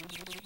you, you, you.